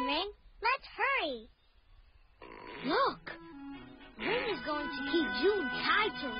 on, Ring. Let's hurry. Look! Ring is going to keep June tied to